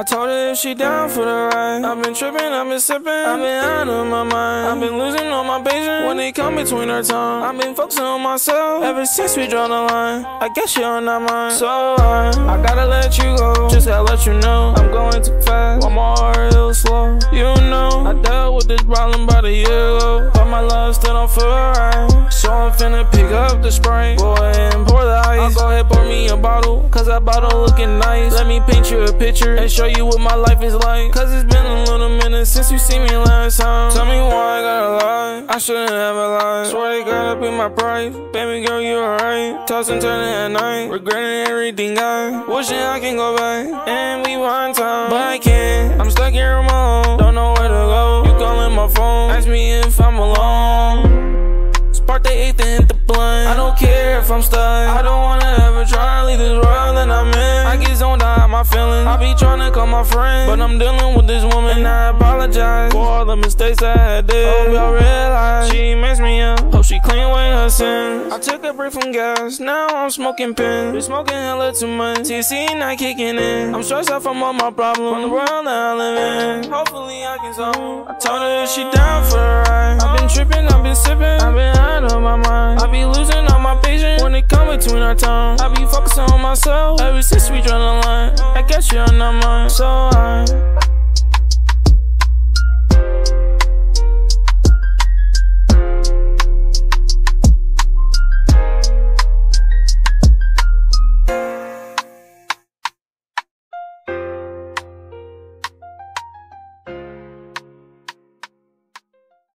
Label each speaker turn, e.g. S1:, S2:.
S1: I told her if she down for the ride. I've been tripping, I've been sipping, I've been out of my mind. I've been losing all my patience when they come between our tongue. I've been focusing on myself ever since we drawn the line. I guess you're not mine, so I, I gotta let you go. Just gotta let you know I'm going too fast. My heart is slow. You know I dealt with this problem about a year ago, my love still don't feel right. So I'm finna pick up the Sprite, boy, and pour the ice. I'll go ahead pour me a bottle, cause that bottle looking nice. Let me paint you a picture and show you what my life is like. Cause it's been a little minute since you seen me last time. Tell me why I gotta lie. I shouldn't have a lie Swear they got up in my price. Baby girl, you alright. Tossing, turning at night. Regretting everything I. Wishing I can go back. And we one time. But I can't. I'm stuck here on my. Don't know where to go. You calling my phone. Ask me if I'm alone. The eighth and hit the blunt. I don't care if I'm stuck. I don't wanna ever try to leave this world that I'm in. I get zoned out my feelings. I be trying to call my friend. But I'm dealing with this woman. And I apologize for all the mistakes I had did. Hope y'all realize she messed me up. Hope she clean away her sins. I took a break from gas. Now I'm smoking pins. Been smoking hella too much. TC not kicking in. I'm stressed out from all my problems. From the world that I live in. Hopefully I can solve. I told her if she down for a ride. Between our tongue. I be focusing on myself ever since we drawn the line. I guess you're not mine, so I